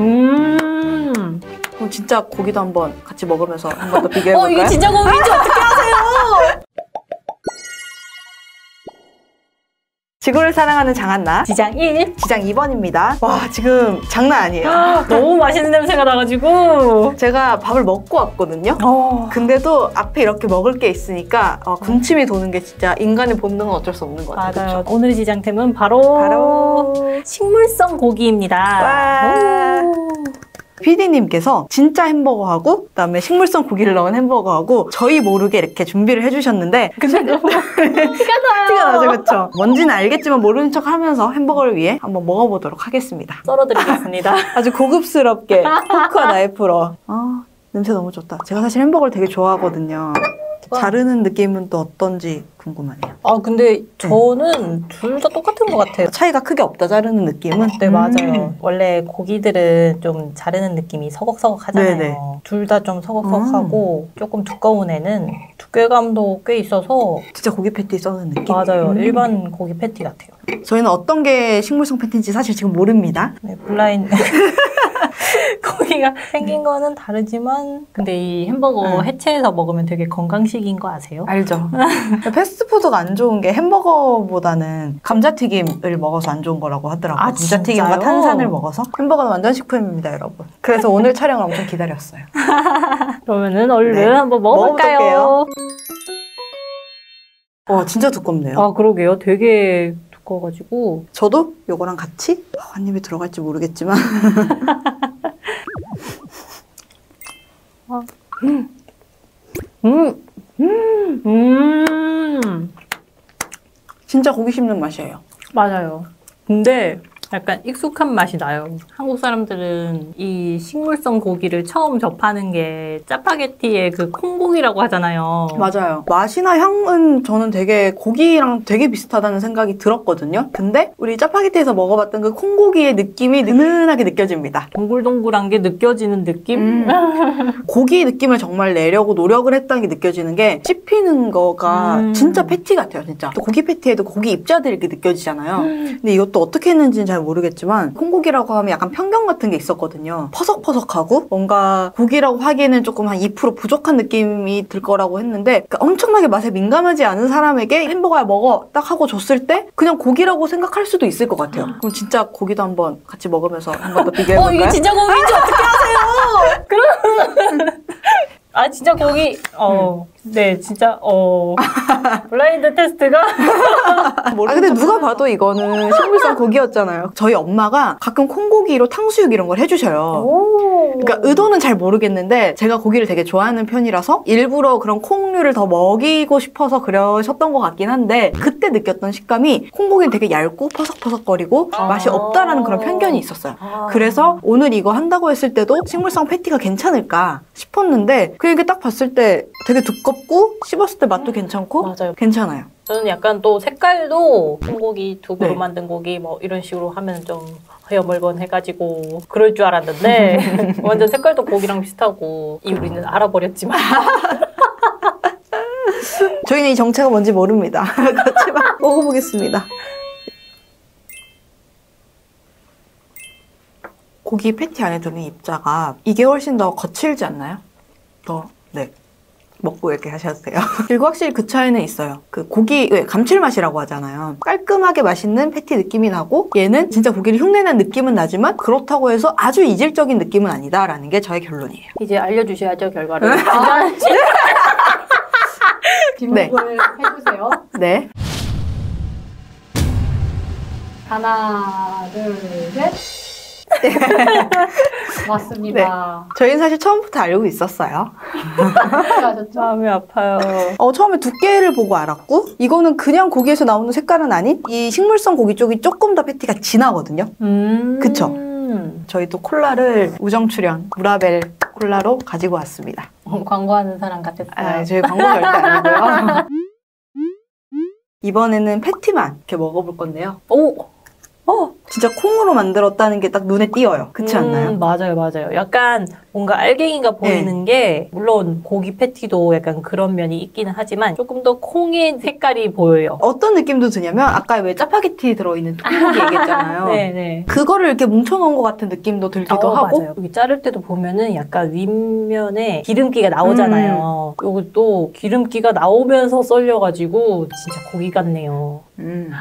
음. 그럼 진짜 고기도 한번 같이 먹으면서 한번 더 비교해볼까요? 어, 이게 진짜 고기인지 어떻게 아세요? 지구를 사랑하는 장한나 지장 1. 지장 2번입니다. 와 지금 장난 아니에요. 너무 맛있는 냄새가 나가지고. 제가 밥을 먹고 왔거든요. 어. 근데도 앞에 이렇게 먹을 게 있으니까 어, 군침이 도는 게 진짜 인간의 본능은 어쩔 수 없는 것 같아요. 맞아요. 오늘의 지장템은 바로, 바로 식물성 고기입니다. PD님께서 진짜 햄버거하고 그다음에 식물성 고기를 넣은 햄버거하고 저희 모르게 이렇게 준비를 해주셨는데 근데 너무 티가 나요. 티가 나죠, 그렇죠? 뭔지는 알겠지만 모르는 척하면서 햄버거를 위해 한번 먹어보도록 하겠습니다. 썰어드리겠습니다. 아주 고급스럽게 포크와 나이프로. 아 냄새 너무 좋다. 제가 사실 햄버거를 되게 좋아하거든요. 자르는 느낌은 또 어떤지 궁금하네요. 아 근데 저는 둘 다 똑같은 것 같아요. 차이가 크게 없다 자르는 느낌은. 네 맞아요. 음. 원래 고기들은 좀 자르는 느낌이 서걱서걱 하잖아요. 네네. 둘다 좀 서걱서걱하고 조금 두꺼운 애는 두께감도 꽤 있어서 진짜 고기 패티 써는 느낌. 맞아요. 음. 일반 고기 패티 같아요. 저희는 어떤 게 식물성 패티인지 사실 지금 모릅니다. 네, 블라인 고기가 생긴 거는 다르지만 근데 이 햄버거 음. 해체해서 먹으면 되게 건강식인 거 아세요? 알죠. 패스트푸드가 안 좋은 게 햄버거보다는 감자튀김을 먹어서 안 좋은 거라고 하더라고요. 아, 감자튀김과 진짜요? 탄산을 먹어서. 햄버거는 완전 식품입니다, 여러분. 그래서 오늘 촬영을 엄청 기다렸어요. 그러면은 얼른 네. 한번 먹어볼까요? 먹어볼게요. 와, 진짜 두껍네요. 아 그러게요. 되게 두꺼워가지고 저도 요거랑 같이 한 입에 들어갈지 모르겠지만 음, 음, 음. 진짜 고기 씹는 맛이에요. 맞아요. 근데 약간 익숙한 맛이 나요. 한국 사람들은 이 식물성 고기를 처음 접하는 게 짜파게티의 그 콩고기라고 하잖아요. 맞아요. 맛이나 향은 저는 되게 고기랑 되게 비슷하다는 생각이 들었거든요. 근데 우리 짜파게티에서 먹어봤던 그 콩고기의 느낌이 은은하게 느껴집니다. 동글동글한 게 느껴지는 느낌? 음. 고기 느낌을 정말 내려고 노력을 했다는 게 느껴지는 게 씹히는 거가 음. 진짜 패티 같아요, 진짜. 또 고기 패티에도 고기 입자들이 이렇게 느껴지잖아요. 근데 이것도 어떻게 했는지는 잘 모르겠지만 콩고기라고 하면 약간 편견 같은 게 있었거든요. 퍼석퍼석하고 뭔가 고기라고 하기에는 조금 한 2% 부족한 느낌이 들 거라고 했는데 그러니까 엄청나게 맛에 민감하지 않은 사람에게 햄버거야 먹어 딱 하고 줬을 때 그냥 고기라고 생각할 수도 있을 것 같아요. 그럼 진짜 고기도 한번 같이 먹으면서 한 번 더 비교해볼까요? 어, 이게 진짜 고기인지 어떻게 아세요? 그럼. 아, 진짜 고기, 어, 네, 진짜, 어, 블라인드 테스트가. 아 근데 누가 봐도 이거는 식물성 고기였잖아요. 저희 엄마가 가끔 콩고기로 탕수육 이런 걸 해주셔요. 오. 그러니까 의도는 잘 모르겠는데 제가 고기를 되게 좋아하는 편이라서 일부러 그런 콩류를 더 먹이고 싶어서 그러셨던 것 같긴 한데 그때 느꼈던 식감이 콩고기는 되게 얇고 퍼석퍼석거리고 아. 맛이 없다라는 그런 편견이 있었어요. 아. 그래서 오늘 이거 한다고 했을 때도 식물성 패티가 괜찮을까 싶었는데 그 이게 딱 봤을 때 되게 두 껍고 씹었을 때 맛도 괜찮고 맞아요. 괜찮아요. 저는 약간 또 색깔도 콩고기 두부로 네. 만든 고기 뭐 이런 식으로 하면 좀 허여멀건 해가지고 그럴 줄 알았는데 완전 색깔도 고기랑 비슷하고 이 우리는 알아버렸지만 저희는 이 정체가 뭔지 모릅니다. 그렇지만 먹어보겠습니다. 고기 패티 안에 들은 입자가 이게 훨씬 더 거칠지 않나요? 더, 네. 먹고 이렇게 하셔도 돼요. 그리고 확실히 그 차이는 있어요. 그 고기, 왜 감칠맛이라고 하잖아요. 깔끔하게 맛있는 패티 느낌이 나고 얘는 진짜 고기를 흉내낸 느낌은 나지만 그렇다고 해서 아주 이질적인 느낌은 아니다라는 게 저의 결론이에요. 이제 알려주셔야죠 결과를. 질문을 해주세요. 네. 하나, 둘, 셋. 맞습니다. 저희는 사실 처음부터 알고 있었어요. 마음이 아파요. 어, 처음에 두께를 보고 알았고, 이거는 그냥 고기에서 나오는 색깔은 아닌 이 식물성 고기 쪽이 조금 더 패티가 진하거든요. 음. 그쵸? 저희 또 콜라를 우정 출연, 무라벨 콜라로 가지고 왔습니다. 어, 광고하는 사람 같았어요. 아, 저희 광고 절대 아니고요. 이번에는 패티만 이렇게 먹어볼 건데요. 오, 어, 진짜 콩으로 만들었다는 게 딱 눈에 띄어요. 그렇지 음, 않나요? 맞아요, 맞아요. 약간 뭔가 알갱이가 보이는 게 물론 고기 패티도 약간 그런 면이 있기는 하지만 조금 더 콩의 색깔이 보여요. 어떤 느낌도 드냐면 아까 왜 짜파게티 들어있는 콩고기 얘기했잖아요. 네, 네. 그거를 이렇게 뭉쳐놓은 것 같은 느낌도 들기도 어, 하고 맞아요. 여기 자를 때도 보면은 약간 윗면에 기름기가 나오잖아요. 음. 이것도 기름기가 나오면서 썰려가지고 진짜 고기 같네요. 음.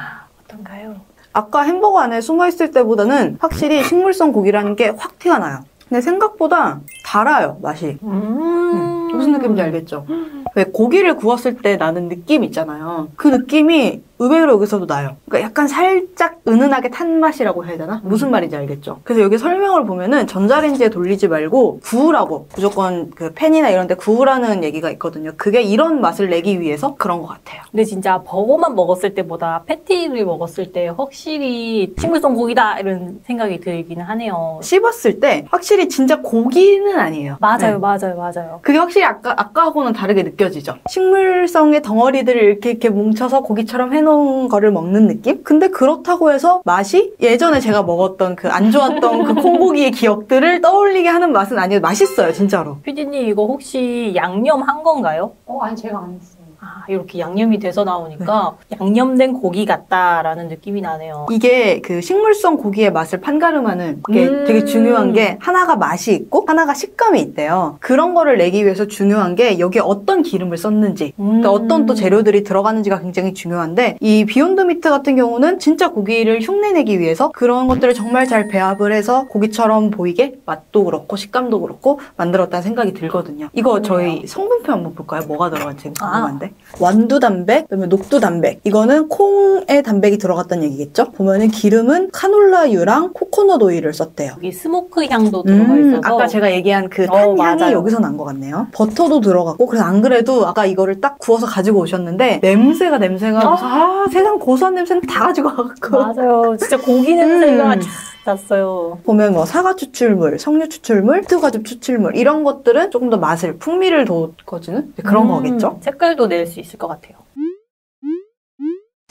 어떤가요? 아까 햄버거 안에 숨어있을 때보다는 확실히 식물성 고기라는 게 확 티가 나요. 근데 생각보다 달아요, 맛이. 음. 무슨 느낌인지 알겠죠? 왜 고기를 구웠을 때 나는 느낌 있잖아요. 그 느낌이 의외로 여기서도 나요. 그러니까 약간 살짝 은은하게 탄 맛이라고 해야 되나? 무슨 말인지 알겠죠? 그래서 여기 설명을 보면은 전자레인지에 돌리지 말고 구우라고 무조건 그 팬이나 이런 데 구우라는 얘기가 있거든요. 그게 이런 맛을 내기 위해서 그런 것 같아요. 근데 진짜 버거만 먹었을 때보다 패티를 먹었을 때 확실히 식물성 고기다 이런 생각이 들기는 하네요. 씹었을 때 확실히 진짜 고기는 아니에요. 맞아요, 네. 맞아요, 맞아요. 그게 확실히 아까, 아까하고는 다르게 느껴 지죠. 식물성의 덩어리들을 이렇게, 이렇게 뭉쳐서 고기처럼 해놓은 거를 먹는 느낌? 근데 그렇다고 해서 맛이 예전에 제가 먹었던 그 안 좋았던 그 콩고기의 기억들을 떠올리게 하는 맛은 아니에요. 맛있어요, 진짜로. 피디님 이거 혹시 양념 한 건가요? 어, 아니, 제가 안 했어요. 아, 이렇게 양념이 돼서 나오니까 양념된 고기 같다라는 느낌이 나네요. 이게 그 식물성 고기의 맛을 판가름하는 게 음. 되게 중요한 게 하나가 맛이 있고 하나가 식감이 있대요. 그런 거를 내기 위해서 중요한 게 여기에 어떤 기름을 썼는지 음. 그러니까 어떤 또 재료들이 들어가는지가 굉장히 중요한데 이 Beyond Meat 같은 경우는 진짜 고기를 흉내내기 위해서 그런 것들을 정말 잘 배합을 해서 고기처럼 보이게 맛도 그렇고 식감도 그렇고 만들었다는 생각이 들거든요. 이거 저희 성분표 한번 볼까요? 뭐가 들어간지 아. 궁금한데. 완두 단백, 그다음에 녹두 단백. 이거는 콩에 단백이 들어갔다는 얘기겠죠? 보면은 기름은 카놀라유랑 코코넛 오일을 썼대요. 여기 smoke 향도 들어가 음, 있어서 아까 제가 얘기한 그 어, 탄 향이 맞아요. 여기서 난 것 같네요. 버터도 들어갔고 그래서 안 그래도 아까 이거를 딱 구워서 가지고 오셨는데 냄새가 냄새가 아. 아 세상 고소한 냄새는 다 가지고 와갖고 맞아요. 진짜 고기 냄새가 음. 쫙 났어요. 보면 뭐 사과 추출물, 석류 추출물, 비트과즙 추출물 이런 것들은 조금 더 맛을 풍미를 돋궈주는 그런 음, 거겠죠. 색깔도 낼 수 있을 것 같아요.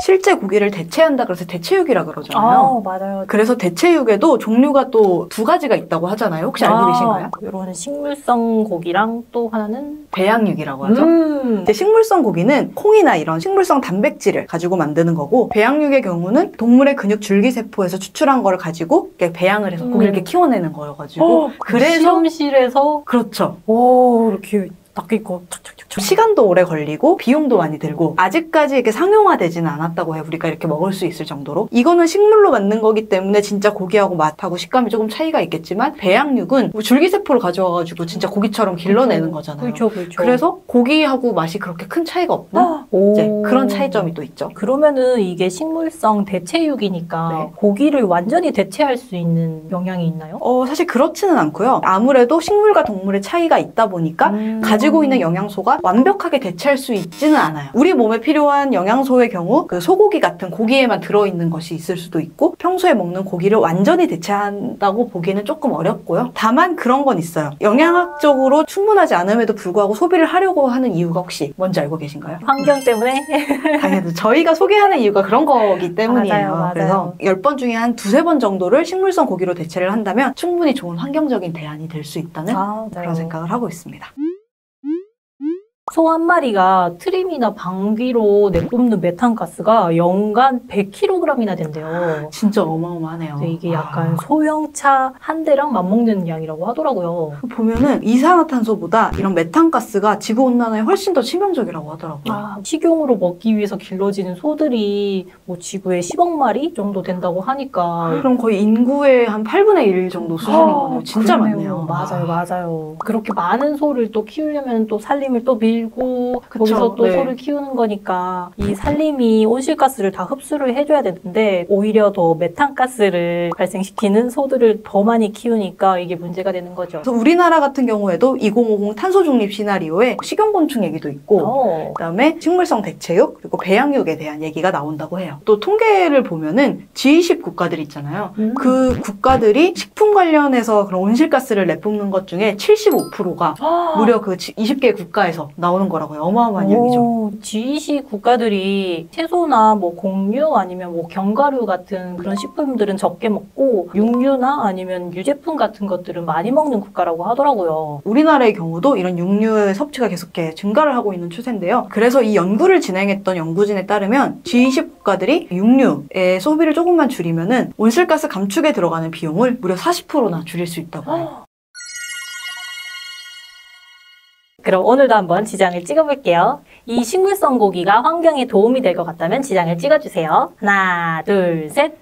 실제 고기를 대체한다 그래서 대체육이라 그러잖아요. 아, 맞아요. 그래서 대체육에도 종류가 또 두 가지가 있다고 하잖아요. 혹시 알고 계신가요? 이런 식물성 고기랑 또 하나는 배양육이라고 하죠. 음. 이제 식물성 고기는 콩이나 이런 식물성 단백질을 가지고 만드는 거고 배양육의 경우는 동물의 근육 줄기 세포에서 추출한 거를 가지고 이렇게 배양을 해서 고기를 음. 이렇게 키워내는 거여가지고 어, 그래서 실험실에서 그렇죠. 오 이렇게 딱 있고 촥촥촥촥. 시간도 오래 걸리고 비용도 많이 들고 아직까지 이렇게 상용화되지는 않았다고 해요. 우리가 이렇게 먹을 수 있을 정도로 이거는 식물로 만든 거기 때문에 진짜 고기하고 맛하고 식감이 조금 차이가 있겠지만 배양육은 뭐 줄기세포를 가져와가지고 진짜 고기처럼 길러내는 거잖아요. 그렇죠, 그렇죠. 그래서 고기하고 맛이 그렇게 큰 차이가 없는 오. 이제 그런 차이점이 또 있죠. 그러면은 이게 식물성 대체육이니까 네. 고기를 완전히 대체할 수 있는 영향이 있나요? 어, 사실 그렇지는 않고요. 아무래도 식물과 동물의 차이가 있다 보니까 음. 가지 고 있는 영양소가 완벽하게 대체할 수 있지는 않아요. 우리 몸에 필요한 영양소의 경우 그 소고기 같은 고기에만 들어있는 것이 있을 수도 있고 평소에 먹는 고기를 완전히 대체한다고 보기는 조금 어렵고요. 다만 그런 건 있어요. 영양학적으로 충분하지 않음에도 불구하고 소비를 하려고 하는 이유가 혹시 뭔지 알고 계신가요? 환경 때문에 당연히 저희가 소개하는 이유가 그런 거기 때문이에요. 맞아요, 맞아요. 그래서 10번 중에 한 두세 번 정도를 식물성 고기로 대체를 한다면 충분히 좋은 환경적인 대안이 될 수 있다는 아, 그런 생각을 하고 있습니다. 소 한 마리가 트림이나 방귀로 내뿜는 메탄가스가 연간 100kg이나 된대요. 진짜 어마어마하네요. 이게 약간 아. 소형차 한 대랑 맞먹는 양이라고 하더라고요. 보면은 이산화탄소보다 이런 메탄가스가 지구 온난화에 훨씬 더 치명적이라고 하더라고요. 아, 식용으로 먹기 위해서 길러지는 소들이 뭐 지구에 10억 마리 정도 된다고 하니까 그럼 거의 인구의 한 8분의 1 정도 수준인 거네요. 진짜 그러네요. 많네요. 맞아요, 맞아요. 그렇게 많은 소를 또 키우려면 또 살림을 또 밀고 그쵸, 거기서 또 네. 소를 키우는 거니까 이 살림이 온실가스를 다 흡수를 해줘야 되는데 오히려 더 메탄가스를 발생시키는 소들을 더 많이 키우니까 이게 문제가 되는 거죠. 그래서 우리나라 같은 경우에도 2050 탄소 중립 시나리오에 식용곤충 얘기도 있고 어. 그다음에 식물성 대체육 그리고 배양육에 대한 얘기가 나온다고 해요. 또 통계를 보면은 G20 국가들 있잖아요. 음. 그 국가들이 식품 관련해서 그런 온실가스를 내뿜는 것 중에 75%가 아, 무려 그 20개 국가에서 나 오는 거라고요. 어마어마한 양이죠. 오, G20 국가들이 채소나 뭐 곡류 아니면 뭐 견과류 같은 그런 식품들은 적게 먹고 육류나 아니면 유제품 같은 것들은 많이 먹는 국가라고 하더라고요. 우리나라의 경우도 이런 육류의 섭취가 계속 증가를 하고 있는 추세인데요. 그래서 이 연구를 진행했던 연구진에 따르면 G20 국가들이 육류의 소비를 조금만 줄이면은 온실가스 감축에 들어가는 비용을 무려 40%나 줄일 수 있다고 해요. 그럼 오늘도 한번 지장을 찍어볼게요. 이 식물성 고기가 환경에 도움이 될 것 같다면 지장을 찍어주세요. 하나, 둘, 셋.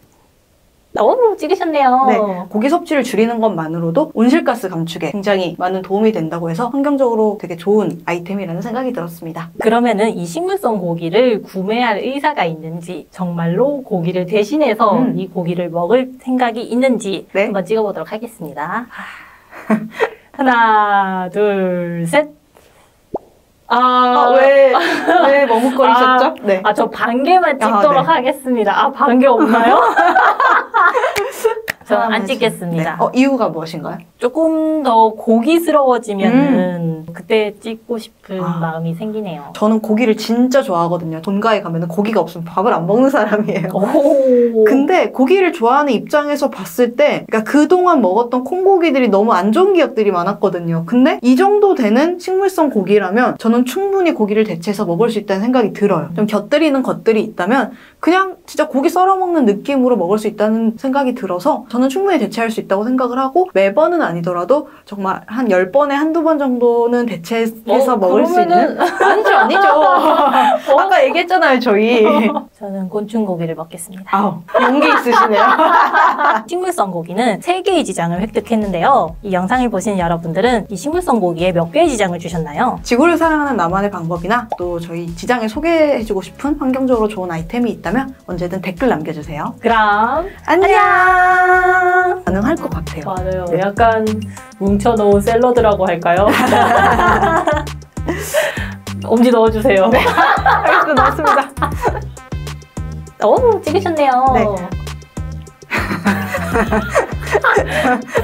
오, 찍으셨네요. 네, 고기 섭취를 줄이는 것만으로도 온실가스 감축에 굉장히 많은 도움이 된다고 해서 환경적으로 되게 좋은 아이템이라는 생각이 들었습니다. 그러면은 이 식물성 고기를 구매할 의사가 있는지, 정말로 고기를 대신해서 음. 이 고기를 먹을 생각이 있는지 네. 한번 찍어보도록 하겠습니다. 하나, 둘, 셋. 아, 아, 왜, 왜 머뭇거리셨죠? 네. 아, 저 반개만 아, 찍도록 네. 하겠습니다. 아, 반개 없나요? 저는 안 찍겠습니다. 네. 어, 이유가 무엇인가요? 조금 더 고기스러워지면은 그때 찍고 싶은 음. 아. 마음이 생기네요. 저는 고기를 진짜 좋아하거든요. 본가에 가면 고기가 없으면 밥을 안 먹는 사람이에요. 오. 근데 고기를 좋아하는 입장에서 봤을 때, 그러니까 그동안 먹었던 콩고기들이 너무 안 좋은 기억들이 많았거든요. 근데 이 정도 되는 식물성 고기라면 저는 충분히 고기를 대체해서 먹을 수 있다는 생각이 들어요. 좀 곁들이는 것들이 있다면 그냥 진짜 고기 썰어 먹는 느낌으로 먹을 수 있다는 생각이 들어서 저는 충분히 대체할 수 있다고 생각을 하고 매번은 아니더라도 정말 한 10번에 한두 번 정도는 대체해서 어, 먹을 수 있는 아니죠, 아니죠. 아까 얘기했잖아요, 저희. 저는 곤충 고기를 먹겠습니다. 아우, 용기 있으시네요. 식물성 고기는 3개의 지장을 획득했는데요. 이 영상을 보시는 여러분들은 이 식물성 고기에 몇 개의 지장을 주셨나요? 지구를 사랑하는 나만의 방법이나 또 저희 지장에 소개해주고 싶은 환경적으로 좋은 아이템이 있다면 언제든 댓글 남겨주세요. 그럼 안녕! 가능할 것 같아요. 맞아요. 네. 약간 뭉쳐놓은 샐러드라고 할까요? 엄지 넣어주세요. 알겠습니다. 넣었습니다. 오, 찍으셨네요. 네.